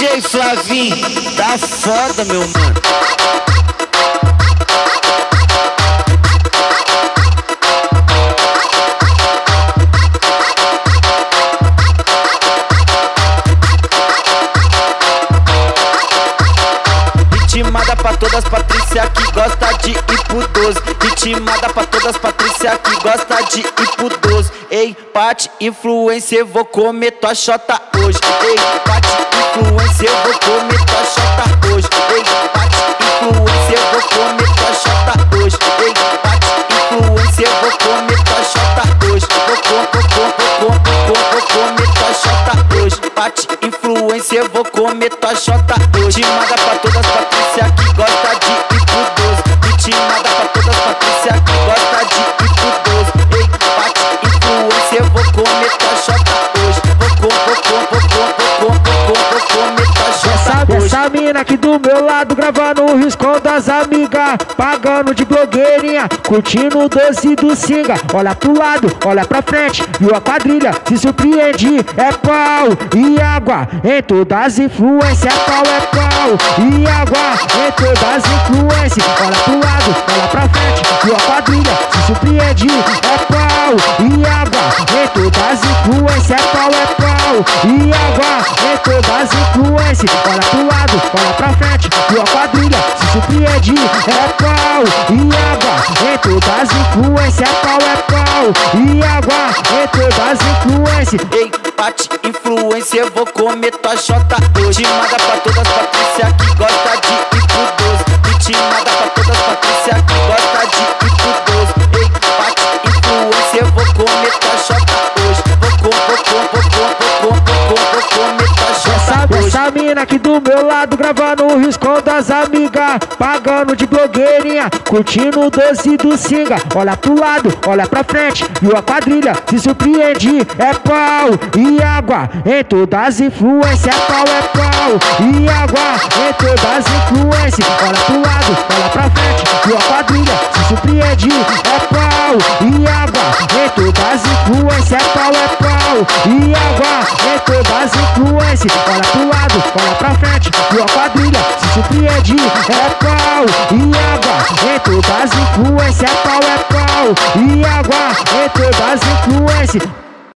DJ Flavinho, tá foda, meu mano. Ritmada pra todas Patrícia que gosta de ir pro 12 Ritmada pra todas Patrícia que gosta de ir pro 12 Ei, Pat, influencer, vou comer tua chota hoje. Ei, Pat, influência, eu vou comer tua chata hoje. Ei, bate, influência, eu vou comer tua chata hoje. Ei, bate, influência, eu vou comer tua chata hoje. Vou, vou, vou, vou, vou, vou, comer tua chata hoje. Bate, influência, eu vou comer tua chata hoje. Te manda pra todas as Patrícia aqui. Mina aqui do meu lado gravando o riscão das amigas Pagando de blogueirinha, curtindo o doce do singa. Olha pro lado, olha pra frente, viu a quadrilha Se surpreende, é pau e água Em todas as influências, é pau, é pau e água Em todas as influências, olha pro lado, olha pra frente, viu a quadrilha Se surpreende, é pau e água Em todas as influências, olha pro lado, olha pra frente, viu a quadrilha Se surpreende, é pau. E água Em todas as influências, é pau, é pau. E água Em todas as influências Ei, Pat, influencer, vou comer tua chota hoje Ritmada pra todas Patrícia que gosta de ir pro 12 Ritmada pra todas Patrícia que gosta de Essa, mina aqui do meu lado gravando o riscão das amigas Pagando de blogueirinha, curtindo o doce do singa. Olha pro lado, olha pra frente, viu a quadrilha Se surpreende, é pau e água Em todas as influências, é pau, é pau e água Em todas as influências, olha pro lado, olha pra frente, viu a quadrilha Se surpreende, é pau e água Em todas as influências, é pau, é pau e água Em todas as influências, olha pro lado, olha pra frente, viu a quadrilha Se surpreende, é pau. E água Em todas as influências, é pau, é pau. E água Em todas as influências